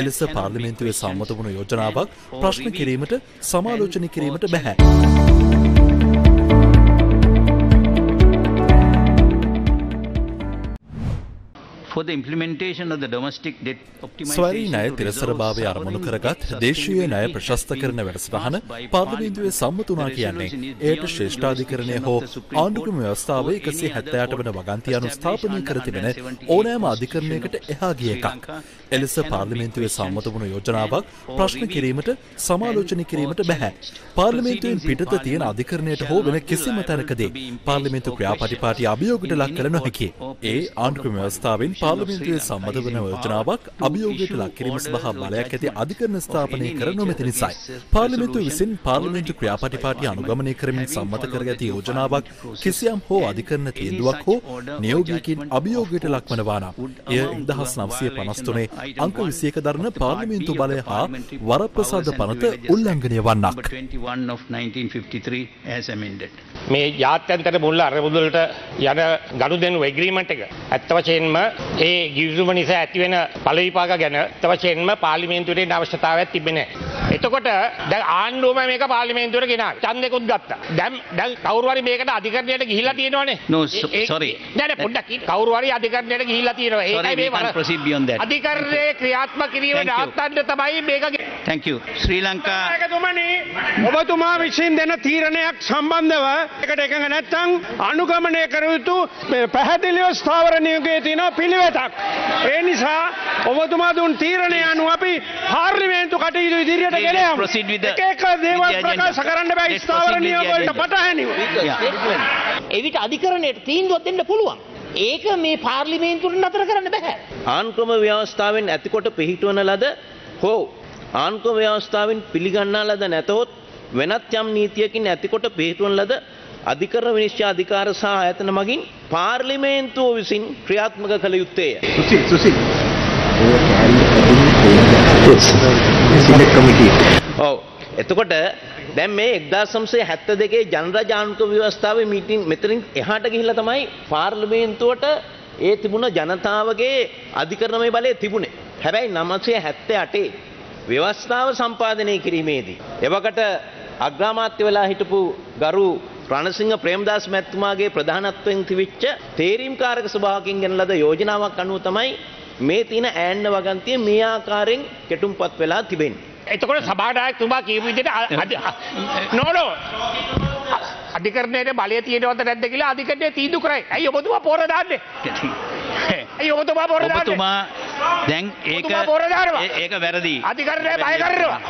එලෙස පාර්ලිමේන්තුවේ සම්මත වුණු යෝජනාවක් ප්‍රශ්න කිරීමට සමාලෝචනය කිරීමට බැහැ. ස්වරී optimization තිරසරභාවය අරමුණු කරගත් දේශීය ණය ප්‍රශස්ත කරන වැඩසටහන පාර්ලිමේන්තුවේ සම්මතුනා කියන්නේ එයට ශ්‍රේෂ්ඨාධිකරණය හෝ ආණ්ඩුක්‍රම ව්‍යවස්ථාව එකසේ හැත්තෑට වන වගන්ති අනු ස්ථාපනය කර තිබෙන ඕනෑම අධිකරණයකට එහා ගිය එකක්. එලෙස පාර්ලිමේන්තුවේ සම්මත වුණු යෝජනාවක් ප්‍රශ්න කිරීමට සමාලෝචනය කිරීමට බැහැ. පාර්ලිමේන්තුවෙන් පිටත තියෙන අධිකරණයට හෝ වෙන කිසිම තැනකදී පාර්ලිමේන්තු ක්‍රියාපටිපාටි අභියෝගයට ලක් කළ නොහැකි. ඒ ආණ්ඩුක්‍රම ව්‍යවස්ථාවෙන් පාර්ලිමේන්තුවේ සම්මත වන යෝජනාවක් අභියෝගයට ලක් කිරීම සඳහා බලයක් ඇති අධිකරණ ස්ථාපනය කර නොමැති නිසායි. පාර්ලිමේන්තුව විසින් පාර්ලිමේන්තු ක්‍රියාපටිපාටි අනුගමනය කරමින් සම්මත කරගැති යෝජනාවක් කිසියම් හෝ අධිකරණ තීන්දුවක් හෝ නියෝගයකින් අභියෝගයට ලක්වනවා නම් එය 1953 අංක 21 දරන පාර්ලිමේන්තු බලය හා වරප්‍රසාද පනත උල්ලංඝනය වන්නක්. 21 of 1953 as amended. මේ ජාත්‍යන්තර මුල්ල අරමුදලට යන ගනුදෙනු එග්‍රීමන්ට් එක ඇත්ත වශයෙන්ම ඒ ගිවිසුම නිසා ඇතිවෙන ඵල විපාක ගැන ඇත්ත වශයෙන්ම පාර්ලිමේන්තුවේ එන්න අවශ්‍යතාවයක් තිබෙන්නේ නැහැ. එතකොට දැන් ආණ්ඩුවම මේක පාර්ලිමේන්තුවට ගෙනාවා. ඡන්දෙකුත් ගත්තා. දැන් දැන් කවුරු හරි මේකට අධිකරණයට ගිහිල්ලා තියෙනවනේ. No, sorry. නෑ නෑ පොඩ්ඩක් ඉන්න. කවුරු හරි අධිකරණයට ගිහිල්ලා තියෙනවා. Sorry, ඒකයි we මේ වර- proceed beyond that. අධිකරණයේ ක්‍රියාත්මක කිරීම. නවත්තන්න තමයි මේක ගේ- Thank you. Sri Lanka ඒකතුමනි ඔබතුමා විසින් දෙන තීරණයක් සම්බන්ධව එකට එකඟ නැත්තං අනුගමනය කර යුතු පැහැදිලිව ස්ථාවර නියෝගයේ තියෙන පිළිවෙතක්. ඒ නිසා ඔබතුමා දුන් තීරණය අනුව අපි පාර්ලිමේන්තු කටයුතු ඉදිරියට Let's යමු. proceed with the- එක එක දේවල්. ප්‍රකාශ කරන්න බෑ ස්ථාවර නියෝග වලට. පටහැනිව. එවිට අධිකරණයට තීන්දුවක් දෙන්න පුළුවන්. ඒක මේ පාර්ලිමේන්තුවට නතර කරන්න බැහැ. ආන්ක්‍රම ව්‍යවස්ථාවෙන් ඇතිකොට පිහිටුවන ලද හෝ ආන්ක්‍රම ව්‍යවස්ථාවෙන් පිළිගන්නා ලද නැතහොත් වෙනත් යම් නීතියකින් ඇතිකොට පිහිටුවන ලද අධිකර විනිශ්චය අධිකාර සහ ආයතන මගින් පාර්ලිමේන්තුව විසින් ක්‍රියාත්මක කළ යුත්තේය. ඔව් එතකොට දැන් මේ එක්දා සම්සේ හැත්ත දෙකේ ජනරජානුක ව්‍යවස්ථාව මීටින් මෙතරින් එහාට ගිහිල්ලා තමයි පාර්ලිමේන්තුවට ඒ තිබුණ ජනතාවගේ අධිකරණමය බලය තිබුණේ. හැබැයි නමසේ හැත්තේ අටේ ව්‍යවස්ථාව සම්පාදනය කිරීමේදී. එවකට අග්‍රාමාත්‍ය වෙලා හිටපු ගරු රණසිංහ ප්‍රේමදාස් මැතිතුමාගේ ප්‍රධානත්වයෙන් තිවිච්ච තේරීම්කාරක ස්වභාවකින් ගෙන ලද යෝජනාවක් අනුව තමයි මේ තියෙන ඈන්න වගන්තිය මේ ආකාරයෙන් කෙටුම්පත් වෙලා තිබෙන්නේ. එතකොට සභානායකතුමා කියපු විදිහට නෝනෝ අධිකරණයට බලය තියෙනවද නැද්ද කියලා අධිකරණය තීන්දුව කරයි. ඇයි ඔබතුමා පොර දාන්නේ? ඇයි ඔබතුමා පොර දාන්නේ? ඔබතුමා දැන් ඒක ඒක වැරදි. අධිකරණය බය කරනවා.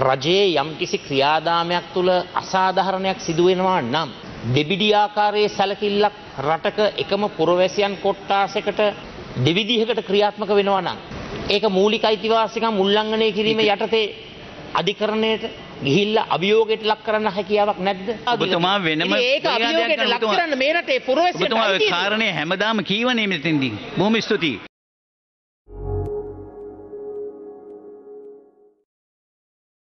රජයේ යම්කිසි ක්‍රියාදාමයක් තුළ අසාධාරණයක් සිදුවෙනවා නම් දෙබිඩි ආකාරයේ සැලකිල්ලක් රටක එකම පුරවැසියන් කොට්ටාසකට දෙවිදිහකට ක්‍රියාත්මක වෙනවා නම් ඒක මූලික අයිතිවාසිකම් උල්ලංඝනය කිරීම යටතේ අධිකරණයට ගිහිල්ලා අභියෝගයට ලක් කරන්න හැකියාවක් නැද්ද? ඔබතුමා වෙනම ඒක අභියෝගයට ලක් කරන්න මේ රටේ පුරවැසියන්ට ඔබතුමා අයිතිද? කාරණය හැමදාම කීවනේ මෙතෙන්දී. බොහොම ස්තුතියි.